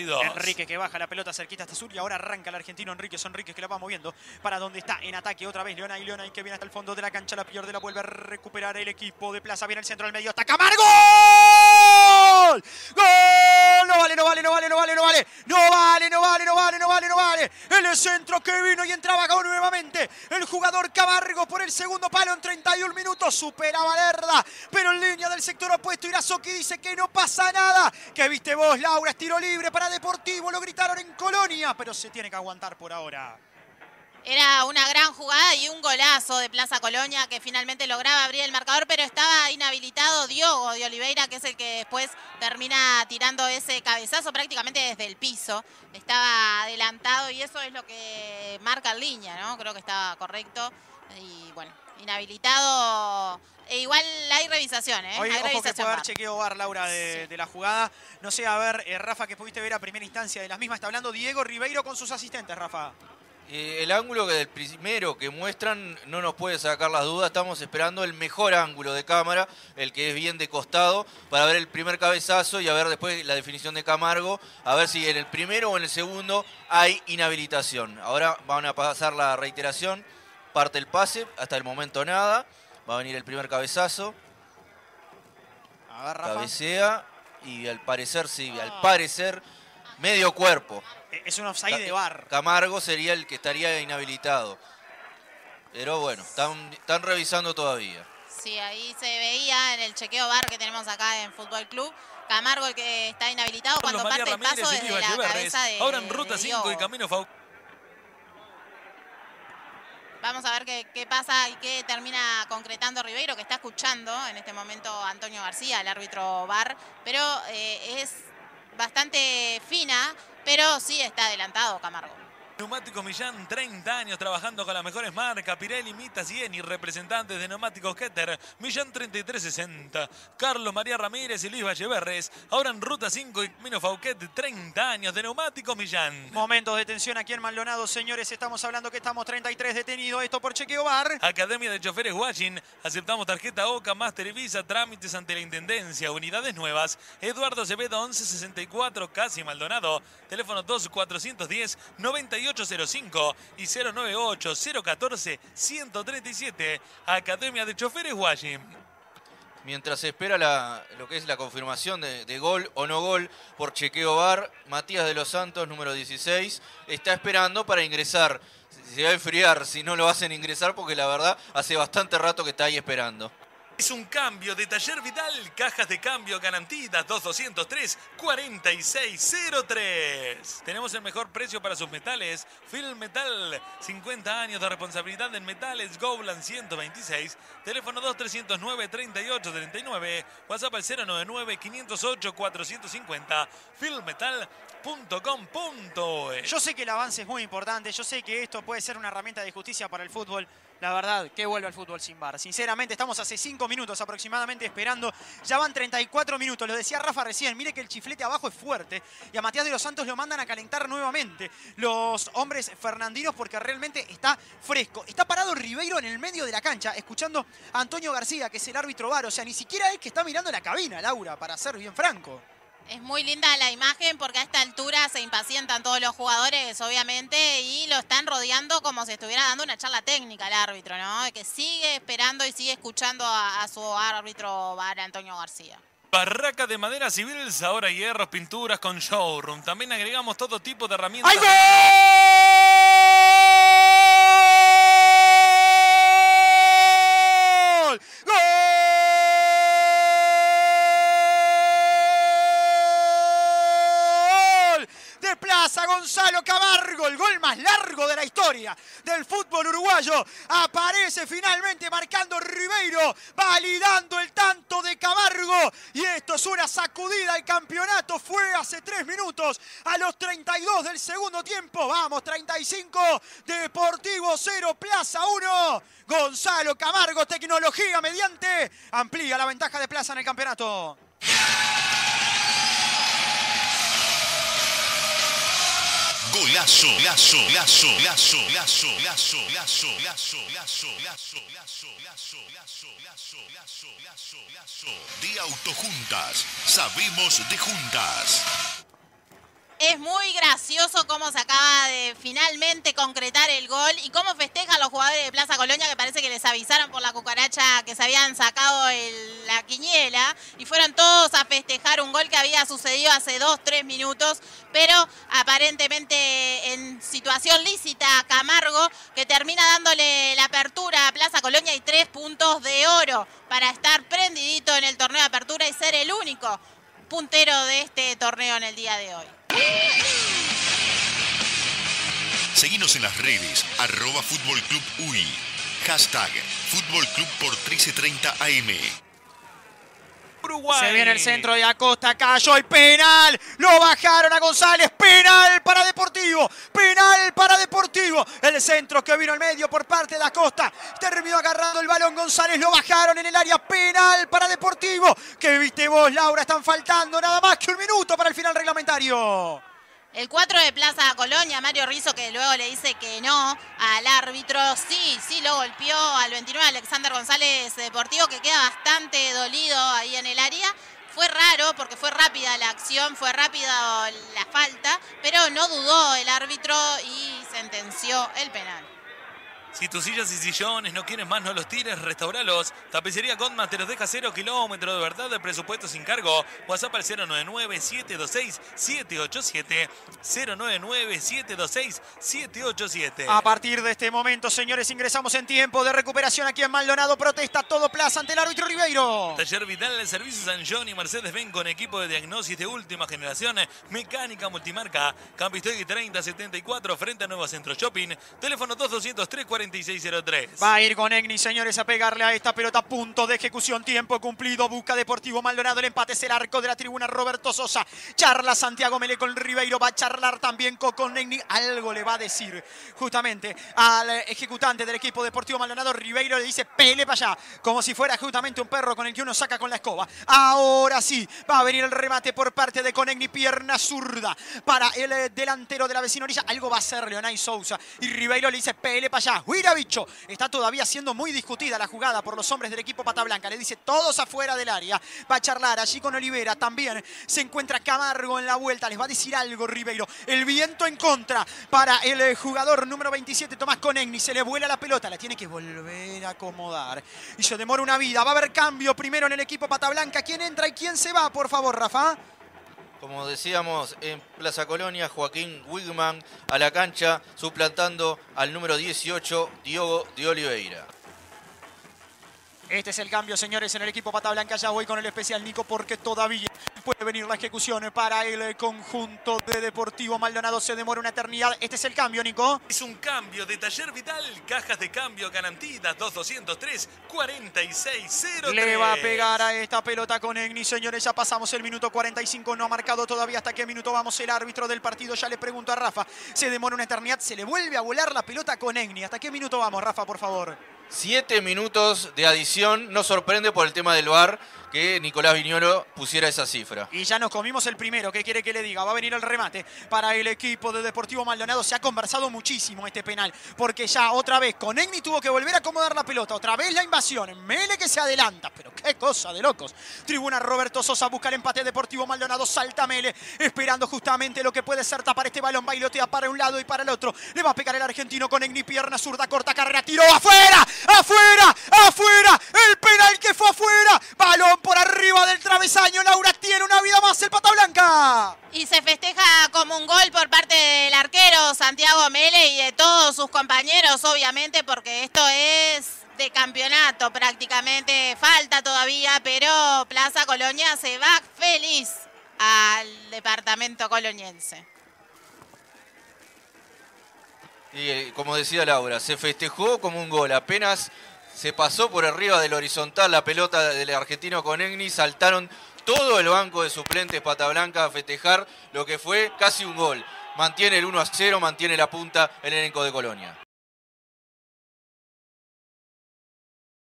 Enrique que baja la pelota cerquita hasta sur y ahora arranca el argentino Enrique Enrique que la va moviendo para donde está en ataque otra vez Leona y Leona y que viene hasta el fondo de la cancha, la pierde, la vuelve a recuperar el equipo de Plaza, viene el centro del medio, hasta Camargo. ¡Gol! ¡Gol! No vale, no vale, no vale, no vale, no vale. No vale, no vale, no vale, no vale, no vale. El centro que vino y entraba nuevamente. El jugador Camargo por el segundo palo en 31 minutos. Supera a Valerda, pero en línea del sector opuesto Irazoki dice que no pasa nada. ¿Qué viste vos, Laura? Es tiro libre para Deportivo. Lo gritaron en Colonia, pero se tiene que aguantar por ahora. Era una gran jugada y un golazo de Plaza Colonia que finalmente lograba abrir el marcador, pero estaba inhabilitado Diogo de Oliveira, que es el que después termina tirando ese cabezazo prácticamente desde el piso. Estaba adelantado y eso es lo que marca en línea, ¿no? Creo que estaba correcto. Y bueno, inhabilitado e igual hay revisación, ¿eh? Hoy, hay ojo que puede haber chequeo bar, Laura, de, la jugada. No sé, a ver, eh, Rafa, que pudiste ver a primera instancia de las mismas. Está hablando Diego Ribeiro con sus asistentes, Rafa. Eh, el ángulo del primero que muestran no nos puede sacar las dudas. Estamos esperando el mejor ángulo de cámara, el que es bien de costado, para ver el primer cabezazo y a ver después la definición de Camargo, a ver si en el primero o en el segundo hay inhabilitación. Ahora van a pasar la reiteración, parte el pase, hasta el momento nada. Va a venir el primer cabezazo. Cabecea y al parecer, sí, al ah. parecer, medio cuerpo. Es un offside de bar. Camargo sería el que estaría inhabilitado. Pero bueno, están, revisando todavía. Sí, ahí se veía en el chequeo bar que tenemos acá en Fútbol Club. Camargo el que está inhabilitado cuando parte el paso desde la cabeza de Ahora en ruta 5 y camino Vamos a ver qué, pasa y qué termina concretando Ribeiro, que está escuchando en este momento Antonio García, el árbitro bar, pero eh, es bastante fina pero sí está adelantado Camargo. Neumático Millán, 30 años trabajando con las mejores marcas. Pirelli, Mita, y representantes de Neumáticos Keter. Millán 3360. Carlos María Ramírez y Luis Valleverres. Ahora en Ruta 5 y Fauquet, 30 años de Neumáticos Millán. Momentos de tensión aquí en Maldonado, señores. Estamos hablando que estamos 33 detenidos. Esto por chequeo bar. Academia de Choferes Washing. Aceptamos tarjeta OCA, Master y Visa, trámites ante la Intendencia. Unidades nuevas. Eduardo Acevedo, 1164, casi Maldonado. Teléfono 2410 98 805 y 098-014-137. Academia de Choferes Washing. Mientras se espera lo que es la confirmación de, gol o no gol por chequeo bar, Matías de los Santos, número 16, está esperando para ingresar. Se va a enfriar si no lo hacen ingresar porque la verdad hace bastante rato que está ahí esperando. Es un cambio de Taller Vidal, cajas de cambio garantidas 2203 4603. Tenemos el mejor precio para sus metales. Film Metal, 50 años de responsabilidad en metales. Goblan 126. Teléfono 2309 3839. WhatsApp al 099 508 450. Filmmetal.com.es. Yo sé que el avance es muy importante. Yo sé que esto puede ser una herramienta de justicia para el fútbol la verdad, que vuelve al fútbol sin bar. Sinceramente, estamos hace 5 minutos aproximadamente esperando. Ya van 34 minutos. Lo decía Rafa recién. Mire que el chiflete abajo es fuerte. Y a Matías de los Santos lo mandan a calentar nuevamente. Los hombres fernandinos porque realmente está fresco. Está parado Ribeiro en el medio de la cancha, escuchando a Antonio García, que es el árbitro bar. O sea, ni siquiera es que está mirando la cabina, Laura, para ser bien franco. Es muy linda la imagen porque a esta altura se impacientan todos los jugadores, obviamente, y lo están rodeando como si estuviera dando una charla técnica al árbitro, ¿no? Que sigue esperando y sigue escuchando a, su árbitro, Bar Antonio García. Barraca de madera civil, ahora hierros, pinturas con showroom. También agregamos todo tipo de herramientas. Gonzalo Camargo, el gol más largo de la historia del fútbol uruguayo. Aparece finalmente marcando Ribeiro, validando el tanto de Camargo. Y esto es una sacudida al campeonato. Fue hace tres minutos a los 32 del segundo tiempo. Vamos, 35, Deportivo 0, Plaza 1. Gonzalo Camargo, tecnología mediante, amplía la ventaja de Plaza en el campeonato. Golazo, lazo, lazo, lazo, lazo, lazo, lazo, lazo, lazo, lazo, lazo, lazo, lazo, lazo, lazo, lazo, lazo. De Autojuntas, sabemos de juntas. Es muy gracioso cómo se acaba de finalmente concretar el gol y cómo festejan los jugadores de Plaza Colonia que parece que les avisaron por la cucaracha que se habían sacado la quiniela y fueron todos a festejar un gol que había sucedido hace dos, tres minutos, pero aparentemente en situación lícita Camargo que termina dándole la apertura a Plaza Colonia y tres puntos de oro para estar prendidito en el torneo de apertura y ser el único puntero de este torneo en el día de hoy. Seguinos en las redes, arroba Fútbol Club UI. Hashtag Fútbol Club por 1330 AM. Uruguay. Se viene el centro de Acosta, cayó el penal, lo bajaron a González, penal Penal para Deportivo, el centro que vino al medio por parte de Acosta, terminó agarrando el balón González, lo bajaron en el área, penal para Deportivo, que viste vos Laura, están faltando nada más que un minuto para el final reglamentario. El 4 de Plaza Colonia, Mario Rizzo, que luego le dice que no al árbitro. Sí, sí lo golpeó al 29 Alexander González Deportivo, que queda bastante dolido ahí en el área. Fue raro porque fue rápida la acción, fue rápida la falta, pero no dudó el árbitro y sentenció el penal. Si tus sillas y sillones no quieres más, no los tires, restauralos. Tapicería Godman te los deja cero kilómetros de verdad de presupuesto sin cargo. WhatsApp al 099-726-787. 099-726-787. A partir de este momento, señores, ingresamos en tiempo de recuperación aquí en Maldonado. Protesta todo Plaza ante el árbitro Ribeiro. Taller Vital del Servicio San John y Mercedes-Benz con equipo de diagnosis de última generación, mecánica multimarca, Campistegui 3074 frente a Nuevo Centro Shopping, teléfono 2203 4603. Va a ir con Egni, señores, a pegarle a esta pelota. Punto de ejecución, tiempo cumplido. Busca Deportivo Maldonado. El empate es el arco de la tribuna. Roberto Sosa. Charla Santiago Mele con Ribeiro. Va a charlar también con, Egni. Algo le va a decir justamente al ejecutante del equipo Deportivo Maldonado. Ribeiro le dice pele para allá. Como si fuera justamente un perro con el que uno saca con la escoba. Ahora sí, va a venir el remate por parte de Conegni. Pierna zurda para el delantero de la vecina orilla. Algo va a hacer Leonay Sousa. Y Ribeiro le dice pele para allá. Huira bicho. Está todavía siendo muy discutida la jugada por los hombres del equipo Pata Blanca. Le dice todos afuera del área. Va a charlar allí con Olivera. También se encuentra Camargo en la vuelta. Les va a decir algo Ribeiro. El viento en contra para el eh, jugador número 27, Tomás Conegni. Se le vuela la pelota. La tiene que volver a acomodar. Y se demora una vida. Va a haber cambio primero en el equipo Pata Blanca. ¿Quién entra y quién se va? Por favor, Rafa. Como decíamos en Plaza Colonia, Joaquín Wigman a la cancha, suplantando al número 18, Diogo de Oliveira. Este es el cambio, señores, en el equipo Pata Blanca. Ya voy con el especial Nico porque todavía puede venir la ejecución para el conjunto de Deportivo Maldonado. Se demora una eternidad. Este es el cambio, Nico. Es un cambio de Taller Vital, cajas de cambio garantidas 2203 4603. Le va a pegar a esta pelota con Egni, señores. Ya pasamos el minuto 45. No ha marcado todavía hasta qué minuto vamos. El árbitro del partido ya le pregunto a Rafa. Se demora una eternidad. Se le vuelve a volar la pelota con Egni. ¿Hasta qué minuto vamos, Rafa, por favor? Siete minutos de adición. No sorprende por el tema del VAR que Nicolás Viñolo pusiera esa cifra. Y ya nos comimos el primero. ¿Qué quiere que le diga? Va a venir el remate para el equipo de Deportivo Maldonado. Se ha conversado muchísimo este penal. Porque ya otra vez Conegni tuvo que volver a acomodar la pelota. Otra vez la invasión. Mele que se adelanta. Pero qué cosa de locos. Tribuna Roberto Sosa busca el empate Deportivo Maldonado. Salta Mele. Esperando justamente lo que puede ser tapar este balón. Bailotea para un lado y para el otro. Le va a pegar el argentino Conegni. Pierna zurda. Corta carrera. Tiró afuera. Afuera. Afuera. El penal que fue afuera. Balón por arriba del travesaño. Laura tiene una vida más el pata blanca. Y se festeja como un gol por parte del arquero Santiago Mele y de todos sus compañeros, obviamente, porque esto es de campeonato prácticamente. Falta todavía, pero Plaza Colonia se va feliz al departamento coloniense. Y eh, como decía Laura, se festejó como un gol. Apenas se pasó por arriba del horizontal la pelota del argentino con Egni, saltaron todo el banco de suplentes Pata Blanca a festejar lo que fue casi un gol. Mantiene el 1 a 0, mantiene la punta el elenco de Colonia.